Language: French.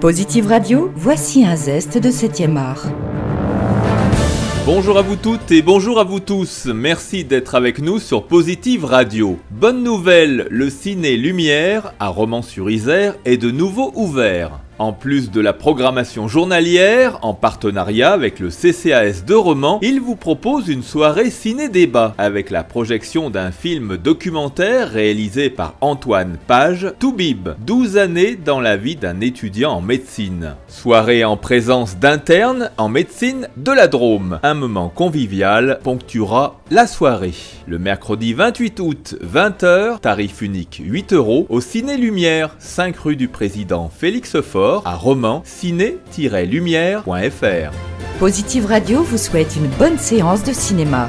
Positive Radio, voici un zeste de 7e art. Bonjour à vous toutes et bonjour à vous tous. Merci d'être avec nous sur Positive Radio. Bonne nouvelle, le ciné Lumière à Romans-sur-Isère est de nouveau ouvert. En plus de la programmation journalière, en partenariat avec le CCAS de Romans, il vous propose une soirée ciné-débat avec la projection d'un film documentaire réalisé par Antoine Page, Toubib, 12 années dans la vie d'un étudiant en médecine. Soirée en présence d'internes en médecine de la Drôme. Un moment convivial ponctuera la soirée. Le mercredi 28 août, 20h, tarif unique 8 euros, au Ciné Lumière, 5 rue du Président Félix Faure, à roman ciné-lumière.fr. Positive Radio vous souhaite une bonne séance de cinéma.